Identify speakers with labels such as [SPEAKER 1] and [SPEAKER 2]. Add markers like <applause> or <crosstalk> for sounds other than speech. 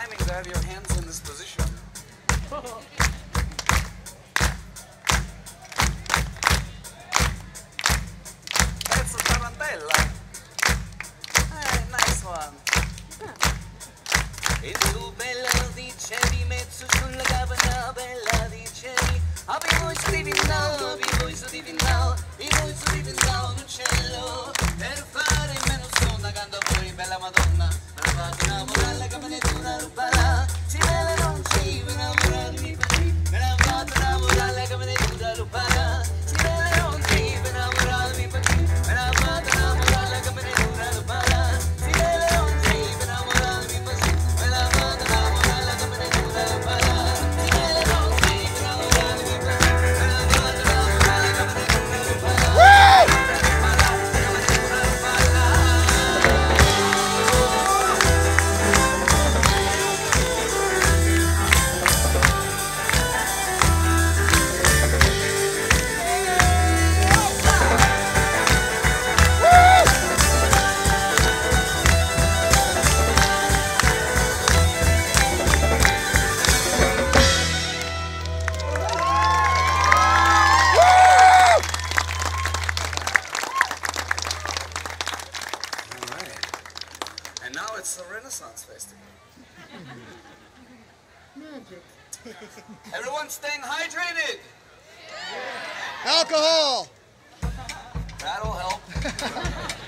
[SPEAKER 1] timing to have your hands in this position. That's a tarantella. Hey, nice one.
[SPEAKER 2] E tu bella dicevi, mezzo sulla bella dicevi Avevo avevo avevo in cielo Per fare meno sonda bella madonna
[SPEAKER 1] now it's the Renaissance Festival.
[SPEAKER 3] Magic.
[SPEAKER 1] Everyone staying hydrated.
[SPEAKER 4] Alcohol!
[SPEAKER 1] That'll help. <laughs>